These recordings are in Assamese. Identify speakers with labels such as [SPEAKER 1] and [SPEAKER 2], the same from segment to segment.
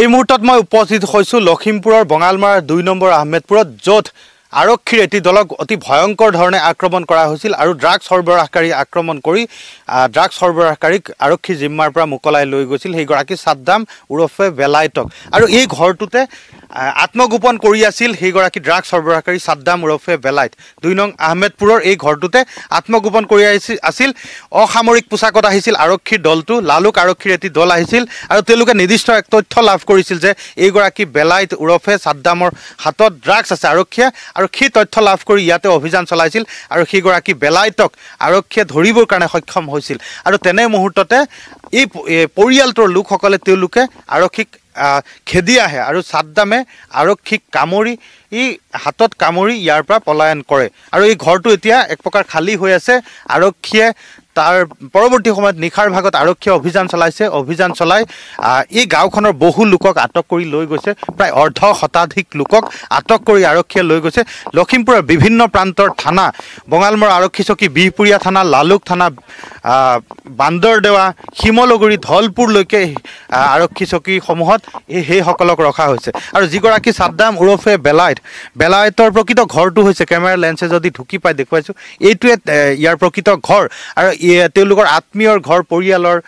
[SPEAKER 1] এই মুহূৰ্তত মই উপস্থিত হৈছোঁ লখিমপুৰৰ বঙালমৰাৰ দুই নম্বৰ আহমেদপুৰত য'ত আৰক্ষীৰ এটি দলক অতি ভয়ংকৰ ধৰণে আক্ৰমণ কৰা হৈছিল আৰু ড্ৰাগছ সৰবৰাহকাৰী আক্ৰমণ কৰি ড্ৰাগছ সৰবৰাহকাৰীক আৰক্ষী জিম্মাৰ পৰা মোকলাই লৈ গৈছিল সেইগৰাকী চাদ্দাম ওৰফে বেলাইটক। আৰু এই ঘৰটোতে আত্মগোপন কৰি আছিল সেইগৰাকী ড্ৰাগছ সৰবৰাহকাৰী চাদ্দাম ওৰফে বেলাইট। দুই নং আহমেদপুৰৰ এই ঘৰটোতে আত্মগোপন কৰি আহিছিল আছিল। অসামৰিক পোছাকত আহিছিল আৰক্ষীৰ দলটো লালুক আৰক্ষীৰ এটি দল আহিছিল আৰু তেওঁলোকে নিৰ্দিষ্ট এক তথ্য লাভ কৰিছিল যে এইগৰাকী বেলাইট ওৰফে চাদ্দামৰ হাতত ড্ৰাগছ আছে। আৰক্ষীয়ে আৰু সেই তথ্য লাভ কৰি ইয়াতে অভিযান চলাইছিল আৰু সেইগৰাকী বেলাইটক আৰক্ষীয়ে ধৰিবৰ কাৰণে সক্ষম হৈছিল। আৰু তেনে মুহূৰ্ততে এই পৰিয়ালটোৰ লোকসকলে তেওঁলোকে আৰক্ষীক খেদি আহে। আৰু চাদ্দামে আৰক্ষীক কামুৰি ই হাতত কামুৰি ইয়াৰ পৰা পলায়ন কৰে। আৰু এই ঘৰটো এতিয়া এক প্ৰকাৰ খালী হৈ আছে। আৰক্ষীয়ে তাৰ পৰৱৰ্তী সময়ত নিশাৰ ভাগত আৰক্ষীয়ে অভিযান চলাইছে। অভিযান চলাই এই গাঁওখনৰ বহু লোকক আটক কৰি লৈ গৈছে। প্ৰায় অৰ্ধ শতাধিক লোকক আটক কৰি আৰক্ষীয়ে লৈ গৈছে। লখিমপুৰৰ বিভিন্ন প্ৰান্তৰ থানা বঙালমৰা আৰক্ষী চকী বিহপুৰীয়া থানা লালুক থানা বান্দৰদেৱা শিমলুগুৰি ধলপুৰলৈকে আৰক্ষী চকীসমূহত এই সেইসকলক ৰখা হৈছে। আৰু যিগৰাকী চাদ্দাম ওৰফে বেলাইট। বেলাইটৰ প্ৰকৃত ঘৰটো হৈছে কেমেৰা লেন্সে যদি ঢুকি পাই দেখুৱাইছোঁ। এইটোৱে ইয়াৰ প্ৰকৃত ঘৰ। আৰু তেওঁলোকৰ আত্মীয়ৰ ঘৰ পৰিয়ালৰ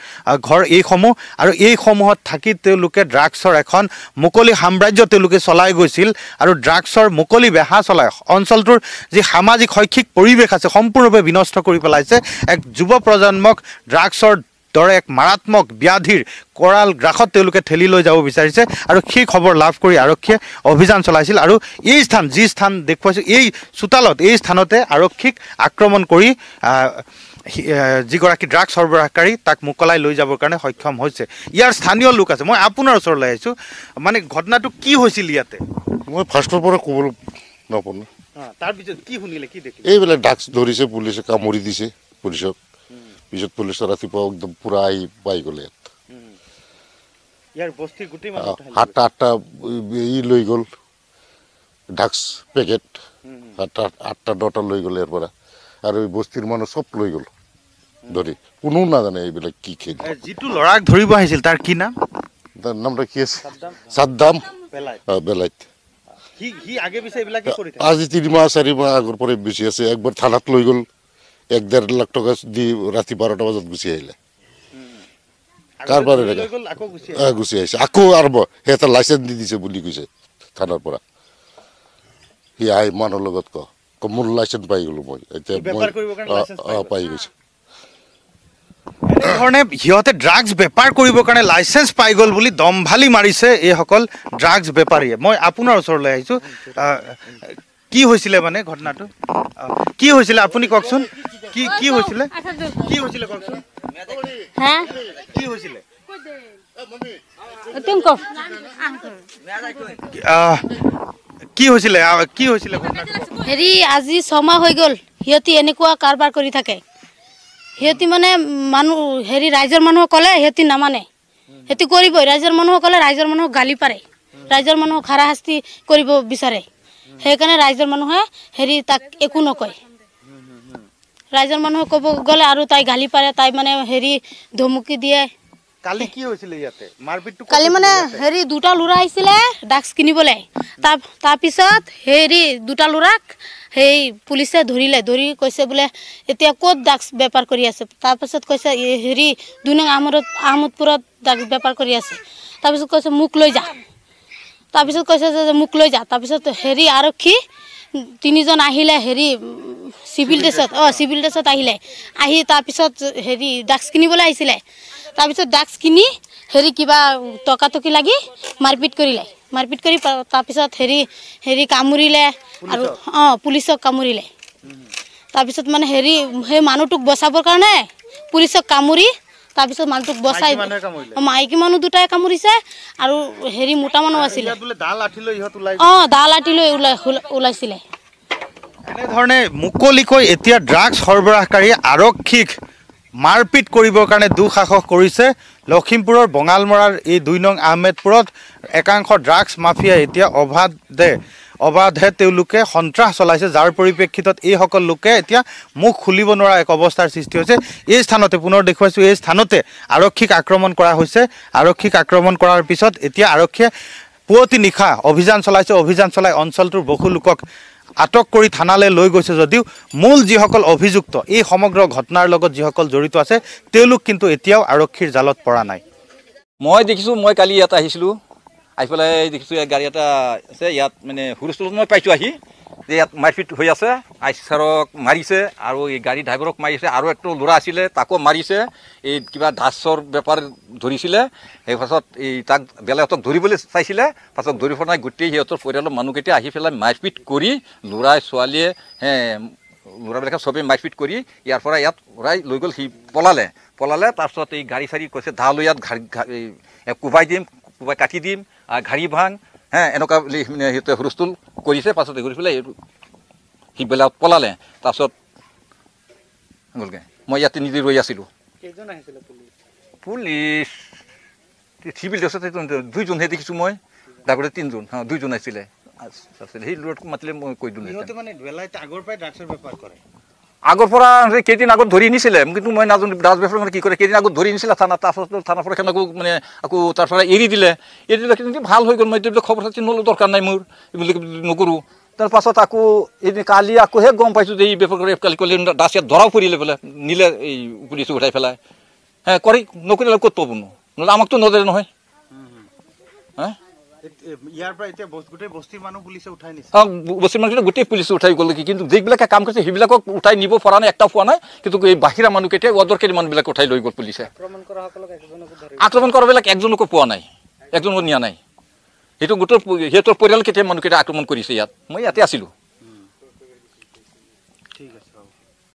[SPEAKER 1] ঘৰ এইসমূহ। আৰু এইসমূহত থাকি তেওঁলোকে ড্ৰাগছৰ এখন মুকলি সাম্ৰাজ্য তেওঁলোকে চলাই গৈছিল। আৰু ড্ৰাগছৰ মুকলি বেহা চলাই অঞ্চলটোৰ যি সামাজিক শৈক্ষিক পৰিৱেশ আছে সম্পূৰ্ণৰূপে বিনষ্ট কৰি পেলাইছে। এক যুৱ প্ৰজন্মক ড্ৰাগছৰ দৰে এক মাৰাত্মক ব্যাধিৰ কৰাল গ্ৰাসত তেওঁলোকে ঠেলি লৈ যাব বিচাৰিছে আৰু সেই খবৰ লাভ কৰি আৰক্ষীয়ে অভিযান চলাইছিল আৰু এই স্থান যি স্থান দেখুৱাইছোঁ এই চোতালত এই স্থানতে আৰক্ষীক আক্ৰমণ কৰি যিগৰাকী ড্ৰাগছ সৰবৰাহকাৰী তাক মোকলাই লৈ যাবৰ কাৰণে সক্ষম হৈছে। ইয়াৰ স্থানীয় লোক আছে মই আপোনাৰ ওচৰলৈ আহিছোঁ। মানে ঘটনাটো কি হৈছিল ইয়াতে?
[SPEAKER 2] মই ফাৰ্ষ্টৰ পৰা ক'বলৈ নাপালোঁ।
[SPEAKER 1] তাৰপিছত কি শুনিলে কি দেখিলে?
[SPEAKER 2] এইবিলাক ড্ৰাগছ ধৰিছে পুলিচে কামুৰি দিছে পুলিচক। পিছত পুলিচে ৰাতিপুৱা একদম পূৰা আহি পাই গ'লে ইয়াত
[SPEAKER 1] ইয়াৰ গোটেই
[SPEAKER 2] সাতটা আঠটা ই লৈ গ'ল ড্ৰাগছ পেকেট সাতটা আঠটা দহটা লৈ গ'ল ইয়াৰ পৰা আৰু বস্তিৰ মানুহ চব লৈ গ'ল ধৰি কোনো নাজানে এইবিলাক কি খেল।
[SPEAKER 1] যিটো ল'ৰাক ধৰিব আহিছিল তাৰ কি নাম?
[SPEAKER 2] তাৰ নামটা কি আছে? চাদ্দাম বেলাইত আজি তিনি মাহ চাৰি মাহ আগৰ পৰাই বেছি আছে। একবাৰ থানাত লৈ গ'ল এক ডেৰ লাখ টকা দি ৰাতি বাৰটা বজাত গুচি আহিলে। কাৰ পৰা
[SPEAKER 1] আগতে
[SPEAKER 2] এনেকা?
[SPEAKER 1] লৈ গ'ল, আকৌ গুচি
[SPEAKER 2] আহ, গুচি আহিছে। আকৌ আৰম্ভ। সিহঁতে লাইচেঞ্চ দি দিছে বুলি কৈছে থানাৰ পৰা। সি আহি মানুহৰ লগত ক ক মোৰ লাইচেঞ্চ পাই গ'লো মই। এতিয়া
[SPEAKER 1] কৰিবৰ
[SPEAKER 2] মই
[SPEAKER 1] পাই
[SPEAKER 2] গৈছে।
[SPEAKER 1] এনেধৰণে সিহঁতে ড্ৰাগছ বেপাৰ কৰিবৰ কাৰণে লাইচেঞ্চ পাই গ'ল বুলি দম্ভালি মাৰিছে এইসকল ড্ৰাগছ বেপাৰীয়ে। মই আপোনাৰ ওচৰলৈ আহিছোঁ। আহ, কি হৈছিলে মানে ঘটনাটো? কি হৈছিলে আপুনি কওকচোন? কি কি হৈছিলে? কি হৈছিলে কওকচোন?
[SPEAKER 3] হ্যাঁ
[SPEAKER 1] কি হৈছিলে? কি হৈছিলে? কি হৈছিলে
[SPEAKER 3] হেৰি আজি ছমাহ হৈ গ'ল। সিহঁতি এনেকুৱা কাৰবাৰ কৰি থাকে। সিহঁতি মানে মানুহ হেৰি ৰাইজৰ মানুহক ক'লে সিহঁতি নামানে। সিহঁতি কৰিবই। ৰাইজৰ মানুহক ক'লে ৰাইজৰ মানুহক গালি পাৰে। ৰাইজৰ মানুহক হাৰাশাস্তি কৰিব বিচাৰে। সেইকাৰণে ৰাইজৰ মানুহে হেৰি তাক একো নকয়। ৰাইজৰ মানুহে ক'ব গ'লে আৰু তাই গালি পাৰে তাই মানে হেৰি ধমকি দিয়ে।
[SPEAKER 1] কালি কি হৈছিলে ইয়াতে? মাৰপিটটো
[SPEAKER 3] কালি মানে? হেৰি দুটা ল'ৰা আহিছিলে ড্ৰাগছ কিনিবলৈ। তাৰ তাৰপিছত হেৰি দুটা ল'ৰাক সেই পুলিচে ধৰিলে ধৰি কৈছে বোলে এতিয়া ক'ত ড্ৰাগছ বেপাৰ কৰি আছে? তাৰপিছত কৈছে হেৰি দুই নং আহমদত আহমদপুৰত ড্ৰাগছ বেপাৰ কৰি আছে। তাৰপিছত কৈছে মোক লৈ যা। তাৰপিছত কৈছে যে মোক লৈ যা। তাৰপিছত হেৰি আৰক্ষী তিনিজন আহিলে হেৰি চিভিল ড্ৰেছত অঁ চিভিল ড্ৰেছত আহিলে। আহি তাৰপিছত হেৰি ড্ৰাগছ কিনিবলৈ আহিছিলে। তাৰপিছত ড্ৰাগছ কিনি হেৰি কিবা টকাটকি লাগি মাৰপিট কৰিলে। মাৰপিট কৰি তাৰপিছত হেৰি হেৰি কামুৰিলে আৰু অঁ পুলিচক কামুৰিলে। তাৰপিছত মানে হেৰি সেই মানুহটোক বচাবৰ কাৰণে পুলিচক কামুৰি তাৰপিছত মানুহটোক বচাই
[SPEAKER 1] মাইকী মানুহে
[SPEAKER 3] দুটাই কামুৰিছে আৰু হেৰি মোটা মানুহ আছিলে। অঁ দা লাঠি লৈ ওলাই ওলা- ওলাইছিলে।
[SPEAKER 1] এনেধৰণে মুকলিকৈ এতিয়া ড্ৰাগছ সৰবৰাহকাৰী আৰক্ষীক মাৰপিট কৰিবৰ কাৰণে দুঃসাহস কৰিছে। লখিমপুৰৰ বঙালমৰাৰ এই দুই নং আহমেদপুৰত একাংশ ড্ৰাগছ মাফিয়াই এতিয়া অবাধে অবাধে তেওঁলোকে সন্ত্ৰাস চলাইছে। যাৰ পৰিপ্ৰেক্ষিতত এইসকল লোকে এতিয়া মুখ খুলিব নোৱাৰা এক অৱস্থাৰ সৃষ্টি হৈছে। এই স্থানতে পুনৰ দেখুৱাইছোঁ এই স্থানতে আৰক্ষীক আক্ৰমণ কৰা হৈছে। আৰক্ষীক আক্ৰমণ কৰাৰ পিছত এতিয়া আৰক্ষীয়ে পুৱতি নিশা অভিযান চলাইছে। অভিযান চলাই অঞ্চলটোৰ বহু লোকক আটক কৰি থানালৈ লৈ গৈছে যদিও মূল যিসকল অভিযুক্ত এই সমগ্ৰ ঘটনাৰ লগত যিসকল জড়িত আছে তেওঁলোক কিন্তু এতিয়াও আৰক্ষীৰ জালত পৰা নাই।
[SPEAKER 4] মই দেখিছোঁ মই কালি ইয়াত আহিছিলোঁ। আহি পেলাই দেখিছোঁ গাড়ী এটা আছে ইয়াত মানে হুলস্থুলত মই পাইছোঁ আহি। যে ইয়াত মাৰপিট হৈ আছে আই ছাৰক মাৰিছে আৰু এই গাড়ী ড্ৰাইভাৰক মাৰিছে আৰু একটা ল'ৰা আছিলে তাকো মাৰিছে এই কিবা ধাচৰ বেপাৰ ধৰিছিলে সেই পাছত এই তাক বেলেগহঁতক ধৰিবলৈ চাইছিলে পাছত ধৰি পেলাই গোটেই সিহঁতৰ পৰিয়ালৰ মানুহকেইটা আহি পেলাই মাৰপিট কৰি ল'ৰাই ছোৱালীয়ে হে ল'ৰাবিলাকে চবেই মাৰপিট কৰি ইয়াৰ পৰা ইয়াত উৰাই লৈ গ'ল সি পলালে। পলালে তাৰপিছত এই গাড়ী চাড়ী কৈছে ঢাল লৈ ইয়াত কোবাই দিম কোবাই কাটি দিম ঘাৰি ভাং হে এনেকুৱা সিহঁতে হুলস্থুল কৰিছে পাছত কৰি পেলাই এইটো সি বেলেগত পলালে তাৰপিছত গ'লগৈ। মই ইয়াতে নিজে ৰৈ আছিলোঁ। পুলিচ? চিভিল দুইজনহে দেখিছোঁ মই ডাগতে তিনিজন হা দুইজন আছিলে। আছিলে। সেই ল'ৰাটোক মাতিলে মই কৈ দিলোঁ
[SPEAKER 1] মানে আগৰ
[SPEAKER 4] পৰা কেইদিন আগত ধৰি নিছিলে কিন্তু মই নাজানো বেপাৰ মানে কি কৰে কেইদিন আগত ধৰি নিছিলে থানা তাৰপাছত থানাৰ পৰা সেনেকৈ মানে আকৌ তাৰ পৰা এৰি দিলে। এৰি দিলে কিন্তু ভাল হৈ গ'ল মই এইবিলাক খবৰ খাতি নলওঁ দৰকাৰ নাই মোৰ এইবিলাক নকৰোঁ। তাৰ পাছত আকৌ এদিন কালি আকৌহে গম পাইছোঁ যে এই বেপাৰ কৰি কালি কালি দাস ইয়াত ধৰাও পৰিলে বোলে নিলে এই পুলিচে উঠাই পেলাই। হে কৰি নকৰিলে ক'ত পাবনো নহ'লে আমাকতো নধৰে নহয়। হা?
[SPEAKER 1] ইয়াৰ পৰা এতিয়া গোটেই বস্তিৰ মানুহ পুলিচে উঠাই নিছে।
[SPEAKER 4] বস্তিৰ মানুহকেইটা গোটেই পুলিচে উঠাই গ'ল কিন্তু যিবিলাকে কাম কৰিছে সেইবিলাকক উঠাই নিব পৰা নাই একটা পোৱা নাই। কিন্তু এই বাহিৰা মানুহকেইটাই অদৰকাৰী মানুহবিলাক উঠাই লৈ গ'ল পুলিচে। আক্ৰমণ কৰাবিলাক একজনকো পোৱা নাই। একজনকো নিয়া নাই। সেইটো গোটেই সিহঁতৰ পৰিয়াল কেতিয়া মানুহকেইটা আক্ৰমণ কৰিছে ইয়াত? মই ইয়াতে আছিলোঁ।